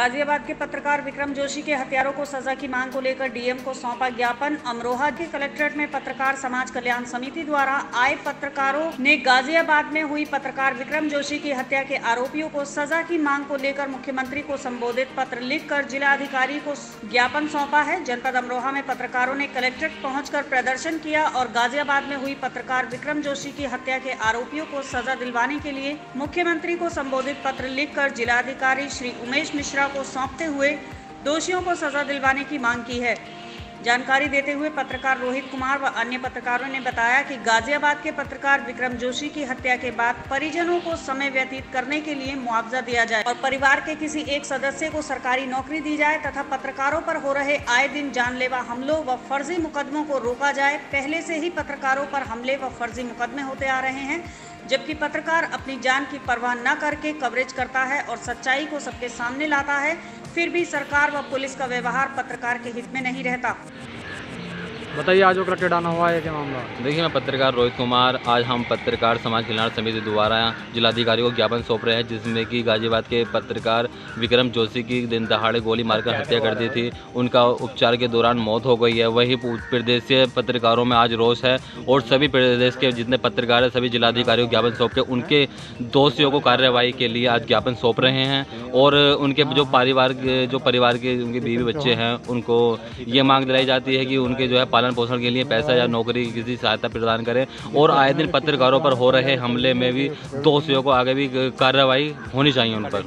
गाजियाबाद के पत्रकार विक्रम जोशी के हत्यारों को सजा की मांग को लेकर डीएम को सौंपा ज्ञापन। अमरोहा के कलेक्ट्रेट में पत्रकार समाज कल्याण समिति द्वारा आए पत्रकारों ने गाजियाबाद में हुई पत्रकार विक्रम जोशी की हत्या के आरोपियों को सजा की मांग को लेकर मुख्यमंत्री को संबोधित पत्र लिखकर जिला अधिकारी को ज्ञापन सौंपा है। जनपद अमरोहा में पत्रकारों ने कलेक्ट्रेट पहुंचकर प्रदर्शन किया और गाजियाबाद में हुई पत्रकार विक्रम जोशी की हत्या के आरोपियों को सजा दिलवाने के लिए मुख्यमंत्री को संबोधित पत्र लिखकर जिलाधिकारी श्री उमेश मिश्रा को सौंपते हुए दोषियों को सजा दिलवाने की मांग की है। जानकारी देते हुए पत्रकार रोहित कुमार व अन्य पत्रकारों ने बताया कि गाजियाबाद के पत्रकार विक्रम जोशी की हत्या के बाद परिजनों को समय व्यतीत करने के लिए मुआवजा दिया जाए और परिवार के किसी एक सदस्य को सरकारी नौकरी दी जाए तथा पत्रकारों पर हो रहे आए दिन जानलेवा हमलों व फर्जी मुकदमों को रोका जाए, पहले से ही पत्रकारों पर हमले व फर्जी मुकदमे होते आ रहे हैं। जबकि पत्रकार अपनी जान की परवाह न करके कवरेज करता है और सच्चाई को सबके सामने लाता है, फिर भी सरकार व पुलिस का व्यवहार पत्रकार के हित में नहीं रहता। बताइए, आज वो आना हुआ है क्या मामला? देखिए, मैं पत्रकार रोहित कुमार, आज हम पत्रकार समाज कल्याण समिति द्वारा जिलाधिकारी को ज्ञापन सौंप रहे हैं, जिसमें कि गाजियाबाद के पत्रकार विक्रम जोशी की दिन दहाड़े गोली मारकर हत्या कर दी थी। उनका उपचार के दौरान मौत हो गई है। वही प्रदेशीय पत्रकारों में आज रोष है और सभी प्रदेश के जितने पत्रकार हैं, सभी जिलाधिकारियों को ज्ञापन सौंप के उनके दोषियों को कार्यवाही के लिए आज ज्ञापन सौंप रहे हैं और उनके जो परिवार जो परिवार के, उनके बीवी बच्चे हैं, उनको ये मांग दिलाई जाती है कि उनके जो है पालन पोषण के लिए पैसा या नौकरी किसी सहायता प्रदान करें और आए दिन पत्रकारों पर हो रहे हमले में भी दोषियों को आगे भी कार्रवाई होनी चाहिए उन पर।